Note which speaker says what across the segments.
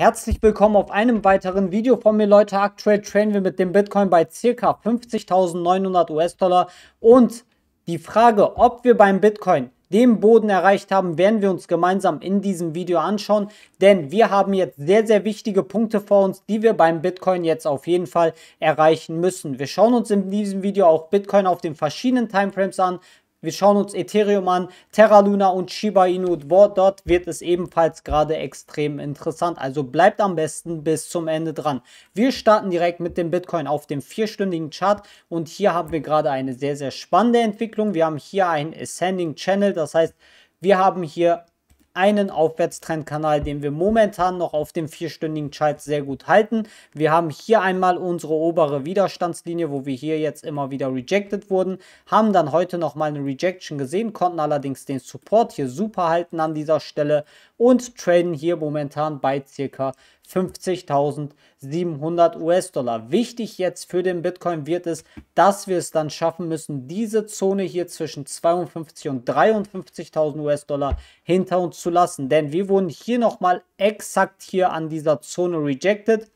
Speaker 1: Herzlich willkommen auf einem weiteren Video von mir, Leute. Aktuell traden wir mit dem Bitcoin bei ca. 50.900 US-Dollar und die Frage, ob wir beim Bitcoin den Boden erreicht haben, werden wir uns gemeinsam in diesem Video anschauen, denn wir haben jetzt sehr, sehr wichtige Punkte vor uns, die wir beim Bitcoin jetzt auf jeden Fall erreichen müssen. Wir schauen uns in diesem Video auch Bitcoin auf den verschiedenen Timeframes an, wir schauen uns Ethereum an, Terra Luna und Shiba Inu. Dort wird es ebenfalls gerade extrem interessant. Also bleibt am besten bis zum Ende dran. Wir starten direkt mit dem Bitcoin auf dem vierstündigen Chart. Und hier haben wir gerade eine sehr, sehr spannende Entwicklung. Wir haben hier einen Ascending Channel. Das heißt, wir haben hier einen Aufwärtstrendkanal, den wir momentan noch auf dem vierstündigen Chart sehr gut halten. Wir haben hier einmal unsere obere Widerstandslinie, wo wir hier jetzt immer wieder rejected wurden, haben dann heute nochmal eine Rejection gesehen, konnten allerdings den Support hier super halten an dieser Stelle und traden hier momentan bei circa 50.700 US-Dollar. Wichtig jetzt für den Bitcoin wird es, dass wir es dann schaffen müssen, diese Zone hier zwischen 52 und 53.000 US-Dollar hinter uns zu lassen. Denn wir wurden hier nochmal exakt hier an dieser Zone rejected.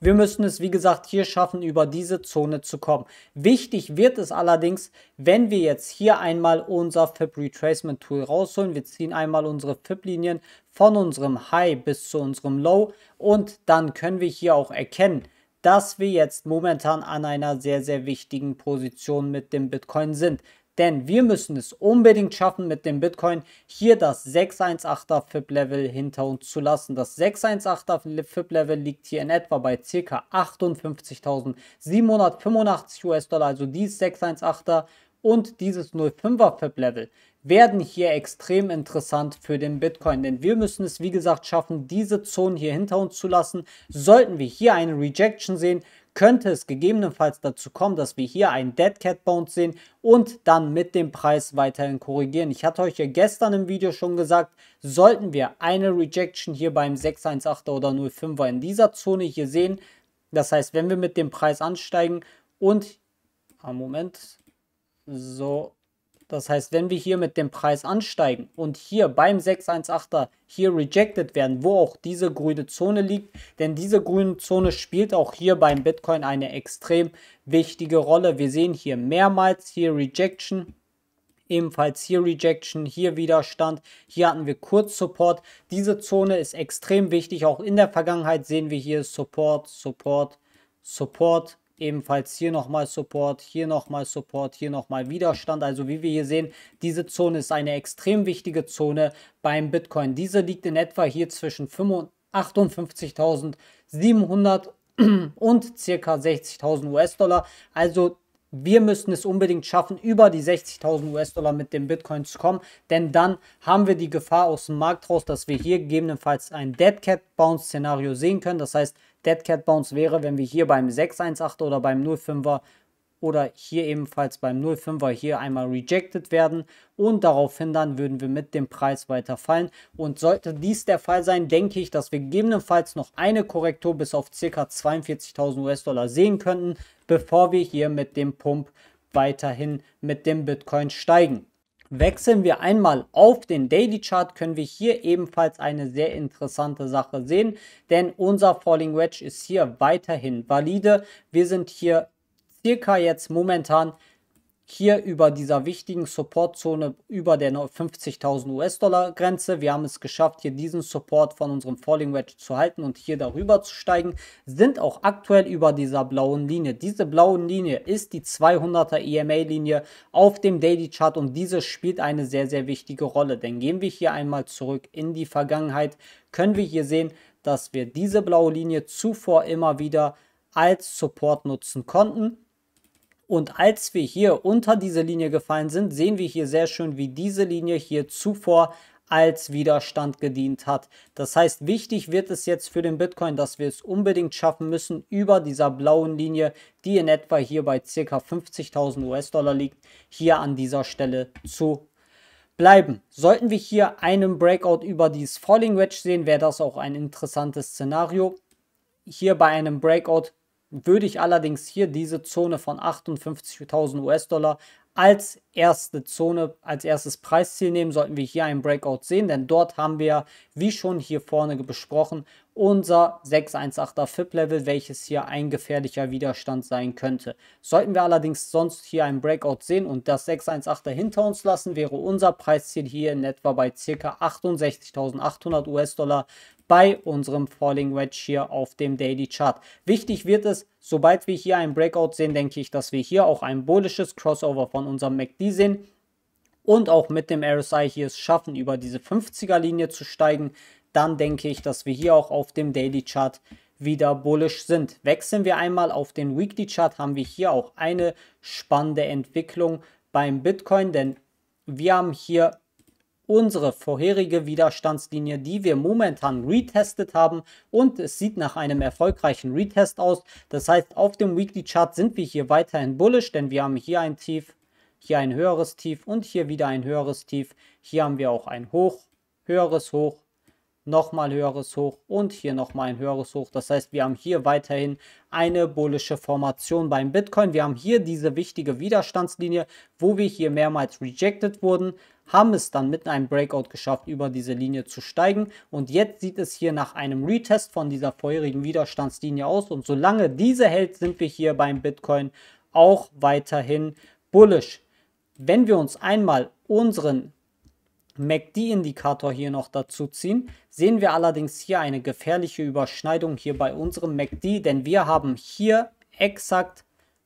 Speaker 1: Wir müssen es, wie gesagt, hier schaffen, über diese Zone zu kommen. Wichtig wird es allerdings, wenn wir jetzt hier einmal unser FIB Retracement Tool rausholen. Wir ziehen einmal unsere FIB-Linien von unserem High bis zu unserem Low und dann können wir hier auch erkennen, dass wir jetzt momentan an einer sehr, sehr wichtigen Position mit dem Bitcoin sind. Denn wir müssen es unbedingt schaffen, mit dem Bitcoin hier das 618er FIB-Level hinter uns zu lassen. Das 618er FIB-Level liegt hier in etwa bei ca. 58.785 US-Dollar, also dieses 618er und dieses 05er FIB-Level werden hier extrem interessant für den Bitcoin, denn wir müssen es wie gesagt schaffen, diese Zonen hier hinter uns zu lassen. Sollten wir hier eine Rejection sehen, könnte es gegebenenfalls dazu kommen, dass wir hier einen Dead Cat Bounce sehen und dann mit dem Preis weiterhin korrigieren. Ich hatte euch ja gestern im Video schon gesagt, sollten wir eine Rejection hier beim 618er oder 05er in dieser Zone hier sehen, das heißt, wenn wir mit dem Preis ansteigen und, ah, Moment, so, das heißt, wenn wir hier mit dem Preis ansteigen und hier beim 618er hier rejected werden, wo auch diese grüne Zone liegt, denn diese grüne Zone spielt auch hier beim Bitcoin eine extrem wichtige Rolle. Wir sehen hier mehrmals hier Rejection, ebenfalls hier Rejection, hier Widerstand, hier hatten wir kurz Support. Diese Zone ist extrem wichtig, auch in der Vergangenheit sehen wir hier Support, Support, Support, Ebenfalls hier nochmal Support, hier nochmal Support, hier nochmal Widerstand. Also wie wir hier sehen, diese Zone ist eine extrem wichtige Zone beim Bitcoin. Diese liegt in etwa hier zwischen 58.700 und ca. 60.000 US-Dollar. Also wir müssen es unbedingt schaffen, über die 60.000 US-Dollar mit dem Bitcoin zu kommen, denn dann haben wir die Gefahr aus dem Markt raus, dass wir hier gegebenenfalls ein Dead Cat Bounce Szenario sehen können. Das heißt, Dead Cat Bounce wäre, wenn wir hier beim 618 oder beim 05er oder hier ebenfalls beim 05er hier einmal rejected werden und daraufhin dann würden wir mit dem Preis weiter fallen. Und sollte dies der Fall sein, denke ich, dass wir gegebenenfalls noch eine Korrektur bis auf ca. 42.000 US-Dollar sehen könnten, bevor wir hier mit dem Pump weiterhin mit dem Bitcoin steigen. Wechseln wir einmal auf den Daily Chart, können wir hier ebenfalls eine sehr interessante Sache sehen, denn unser Falling Wedge ist hier weiterhin valide. Wir sind hier circa jetzt momentan hier über dieser wichtigen Supportzone über der 50.000 US-Dollar Grenze. Wir haben es geschafft, hier diesen Support von unserem Falling Wedge zu halten und hier darüber zu steigen, sind auch aktuell über dieser blauen Linie. Diese blaue Linie ist die 200er EMA-Linie auf dem Daily Chart und diese spielt eine sehr, sehr wichtige Rolle. Denn gehen wir hier einmal zurück in die Vergangenheit, können wir hier sehen, dass wir diese blaue Linie zuvor immer wieder als Support nutzen konnten und als wir hier unter diese Linie gefallen sind, sehen wir hier sehr schön, wie diese Linie hier zuvor als Widerstand gedient hat. Das heißt, wichtig wird es jetzt für den Bitcoin, dass wir es unbedingt schaffen müssen, über dieser blauen Linie, die in etwa hier bei ca. 50.000 US-Dollar liegt, hier an dieser Stelle zu bleiben. Sollten wir hier einen Breakout über dieses Falling Wedge sehen, wäre das auch ein interessantes Szenario. Hier bei einem Breakout würde ich allerdings hier diese Zone von 58.000 US-Dollar als erste Zone, als erstes Preisziel nehmen, sollten wir hier einen Breakout sehen, denn dort haben wir, wie schon hier vorne besprochen, unser 618er FIP-Level, welches hier ein gefährlicher Widerstand sein könnte. Sollten wir allerdings sonst hier einen Breakout sehen und das 618er hinter uns lassen, wäre unser Preisziel hier in etwa bei ca. 68.800 US-Dollar bei unserem Falling Wedge hier auf dem Daily Chart. Wichtig wird es, sobald wir hier einen Breakout sehen, denke ich, dass wir hier auch ein bullisches Crossover von unserem MACD sehen und auch mit dem RSI hier es schaffen, über diese 50er Linie zu steigen, dann denke ich, dass wir hier auch auf dem Daily Chart wieder bullish sind. Wechseln wir einmal auf den Weekly Chart, haben wir hier auch eine spannende Entwicklung beim Bitcoin, denn wir haben hier unsere vorherige Widerstandslinie, die wir momentan retestet haben und es sieht nach einem erfolgreichen Retest aus. Das heißt, auf dem Weekly Chart sind wir hier weiterhin bullish, denn wir haben hier ein Tief, hier ein höheres Tief und hier wieder ein höheres Tief. Hier haben wir auch ein Hoch, höheres Hoch, nochmal höheres Hoch und hier nochmal ein höheres Hoch. Das heißt, wir haben hier weiterhin eine bullische Formation beim Bitcoin. Wir haben hier diese wichtige Widerstandslinie, wo wir hier mehrmals rejected wurden, haben es dann mit einem Breakout geschafft, über diese Linie zu steigen. Und jetzt sieht es hier nach einem Retest von dieser vorherigen Widerstandslinie aus. Und solange diese hält, sind wir hier beim Bitcoin auch weiterhin bullish. Wenn wir uns einmal unseren MACD-Indikator hier noch dazu ziehen, sehen wir allerdings hier eine gefährliche Überschneidung hier bei unserem MACD, denn wir haben hier exakt,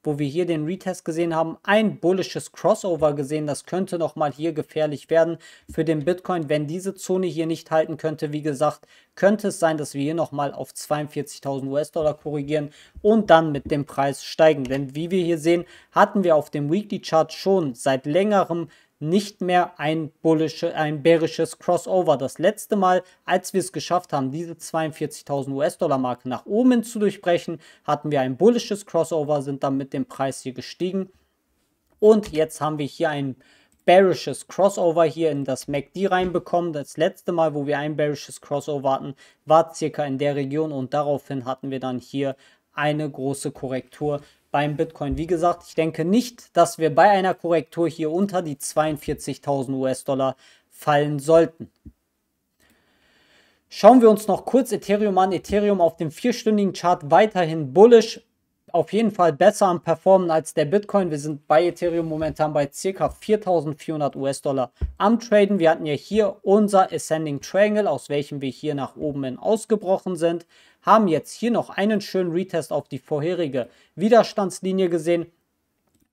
Speaker 1: wo wir hier den Retest gesehen haben, ein bullisches Crossover gesehen. Das könnte nochmal hier gefährlich werden für den Bitcoin, wenn diese Zone hier nicht halten könnte. Wie gesagt, könnte es sein, dass wir hier nochmal auf 42.000 US-Dollar korrigieren und dann mit dem Preis steigen. Denn wie wir hier sehen, hatten wir auf dem Weekly Chart schon seit längerem nicht mehr ein, bullische, ein bärisches Crossover. Das letzte Mal, als wir es geschafft haben, diese 42.000 US-Dollar-Marke nach oben zu durchbrechen, hatten wir ein bullisches Crossover, sind dann mit dem Preis hier gestiegen. Und jetzt haben wir hier ein bearishes Crossover hier in das MACD reinbekommen. Das letzte Mal, wo wir ein bearishes Crossover hatten, war circa in der Region und daraufhin hatten wir dann hier eine große Korrektur beim Bitcoin. Wie gesagt, ich denke nicht, dass wir bei einer Korrektur hier unter die 42.000 US-Dollar fallen sollten. Schauen wir uns noch kurz Ethereum an. Ethereum auf dem vierstündigen Chart weiterhin bullish. Auf jeden Fall besser am Performen als der Bitcoin. Wir sind bei Ethereum momentan bei ca. 4400 US-Dollar am Traden. Wir hatten ja hier unser Ascending Triangle, aus welchem wir hier nach oben hin ausgebrochen sind haben jetzt hier noch einen schönen Retest auf die vorherige Widerstandslinie gesehen.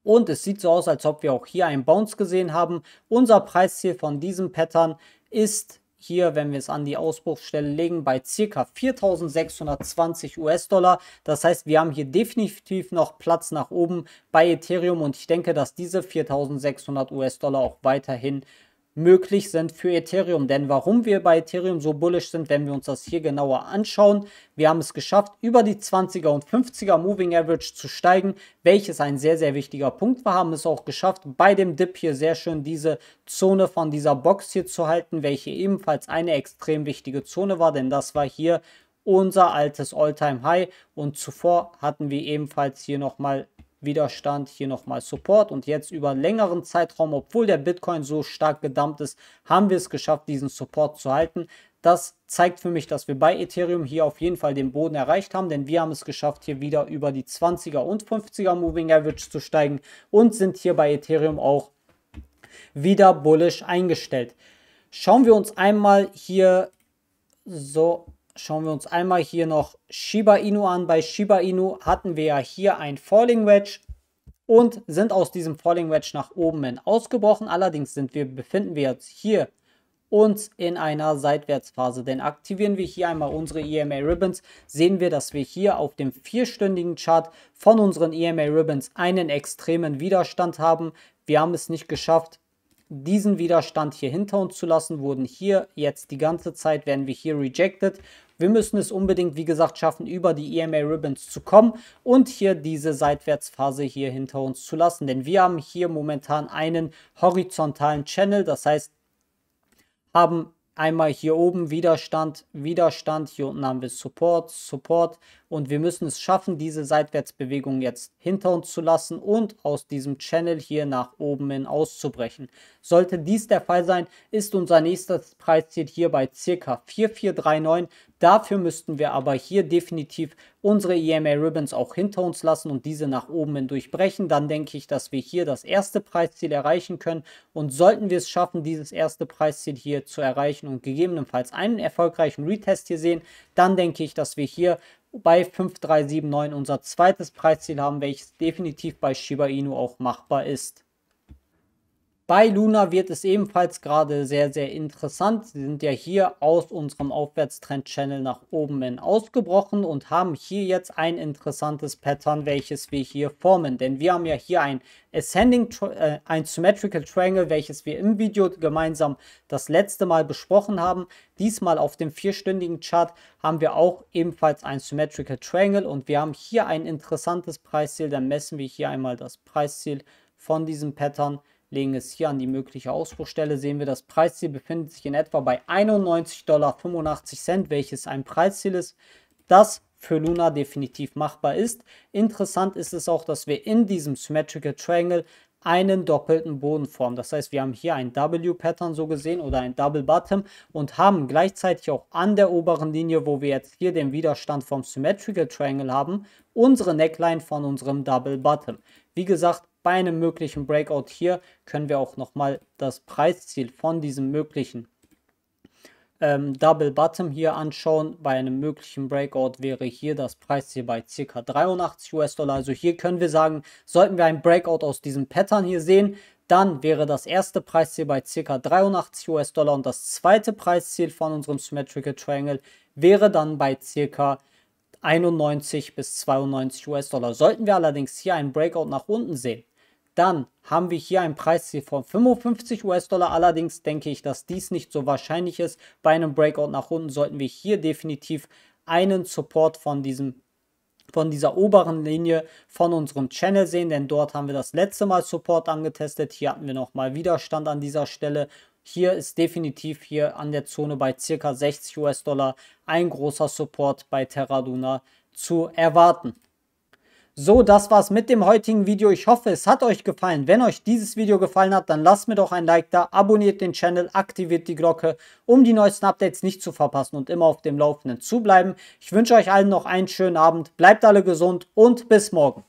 Speaker 1: Und es sieht so aus, als ob wir auch hier einen Bounce gesehen haben. Unser Preisziel von diesem Pattern ist hier, wenn wir es an die Ausbruchsstelle legen, bei ca. 4620 US-Dollar. Das heißt, wir haben hier definitiv noch Platz nach oben bei Ethereum und ich denke, dass diese 4600 US-Dollar auch weiterhin möglich sind für Ethereum. Denn warum wir bei Ethereum so bullish sind, wenn wir uns das hier genauer anschauen, wir haben es geschafft, über die 20er und 50er Moving Average zu steigen, welches ein sehr, sehr wichtiger Punkt war. Haben es auch geschafft, bei dem Dip hier sehr schön diese Zone von dieser Box hier zu halten, welche ebenfalls eine extrem wichtige Zone war, denn das war hier unser altes All-Time High und zuvor hatten wir ebenfalls hier nochmal Widerstand, hier nochmal Support und jetzt über einen längeren Zeitraum, obwohl der Bitcoin so stark gedammt ist, haben wir es geschafft, diesen Support zu halten. Das zeigt für mich, dass wir bei Ethereum hier auf jeden Fall den Boden erreicht haben, denn wir haben es geschafft, hier wieder über die 20er und 50er Moving Average zu steigen und sind hier bei Ethereum auch wieder bullish eingestellt. Schauen wir uns einmal hier so schauen wir uns einmal hier noch Shiba Inu an. Bei Shiba Inu hatten wir ja hier ein Falling Wedge und sind aus diesem Falling Wedge nach oben hin ausgebrochen. Allerdings sind wir, befinden wir jetzt hier uns in einer Seitwärtsphase. Denn aktivieren wir hier einmal unsere EMA Ribbons, sehen wir, dass wir hier auf dem vierstündigen Chart von unseren EMA Ribbons einen extremen Widerstand haben. Wir haben es nicht geschafft, diesen Widerstand hier hinter uns zu lassen, wurden hier jetzt die ganze Zeit, werden wir hier rejected wir müssen es unbedingt, wie gesagt, schaffen, über die EMA Ribbons zu kommen und hier diese Seitwärtsphase hier hinter uns zu lassen. Denn wir haben hier momentan einen horizontalen Channel, das heißt, haben einmal hier oben Widerstand, Widerstand, hier unten haben wir Support, Support und wir müssen es schaffen, diese Seitwärtsbewegung jetzt hinter uns zu lassen und aus diesem Channel hier nach oben hin auszubrechen. Sollte dies der Fall sein, ist unser nächstes Preisziel hier bei ca. 4439. Dafür müssten wir aber hier definitiv unsere EMA Ribbons auch hinter uns lassen und diese nach oben hin durchbrechen. Dann denke ich, dass wir hier das erste Preisziel erreichen können und sollten wir es schaffen, dieses erste Preisziel hier zu erreichen und gegebenenfalls einen erfolgreichen Retest hier sehen, dann denke ich, dass wir hier bei 5379 unser zweites Preisziel haben, welches definitiv bei Shiba Inu auch machbar ist. Bei Luna wird es ebenfalls gerade sehr, sehr interessant. Sie sind ja hier aus unserem Aufwärtstrend-Channel nach oben hin ausgebrochen und haben hier jetzt ein interessantes Pattern, welches wir hier formen. Denn wir haben ja hier ein Ascending, äh, ein Symmetrical Triangle, welches wir im Video gemeinsam das letzte Mal besprochen haben. Diesmal auf dem vierstündigen Chart haben wir auch ebenfalls ein Symmetrical Triangle und wir haben hier ein interessantes Preisziel. Dann messen wir hier einmal das Preisziel von diesem Pattern legen es hier an die mögliche Ausbruchstelle, sehen wir, das Preisziel befindet sich in etwa bei 91,85 Dollar, welches ein Preisziel ist, das für Luna definitiv machbar ist. Interessant ist es auch, dass wir in diesem Symmetrical Triangle einen doppelten Boden formen. Das heißt, wir haben hier ein W-Pattern so gesehen oder ein Double Bottom und haben gleichzeitig auch an der oberen Linie, wo wir jetzt hier den Widerstand vom Symmetrical Triangle haben, unsere Neckline von unserem Double Bottom. Wie gesagt, bei einem möglichen Breakout hier können wir auch nochmal das Preisziel von diesem möglichen ähm, Double Bottom hier anschauen. Bei einem möglichen Breakout wäre hier das Preisziel bei ca. 83 US-Dollar. Also hier können wir sagen, sollten wir ein Breakout aus diesem Pattern hier sehen, dann wäre das erste Preisziel bei ca. 83 US-Dollar und das zweite Preisziel von unserem Symmetrical Triangle wäre dann bei ca. 91 bis 92 US-Dollar. Sollten wir allerdings hier einen Breakout nach unten sehen, dann haben wir hier ein Preisziel von 55 US-Dollar. Allerdings denke ich, dass dies nicht so wahrscheinlich ist. Bei einem Breakout nach unten sollten wir hier definitiv einen Support von diesem von dieser oberen Linie von unserem Channel sehen, denn dort haben wir das letzte Mal Support angetestet. Hier hatten wir nochmal Widerstand an dieser Stelle. Hier ist definitiv hier an der Zone bei ca. 60 US-Dollar ein großer Support bei Terra Luna zu erwarten. So, das war's mit dem heutigen Video. Ich hoffe, es hat euch gefallen. Wenn euch dieses Video gefallen hat, dann lasst mir doch ein Like da, abonniert den Channel, aktiviert die Glocke, um die neuesten Updates nicht zu verpassen und immer auf dem Laufenden zu bleiben. Ich wünsche euch allen noch einen schönen Abend, bleibt alle gesund und bis morgen.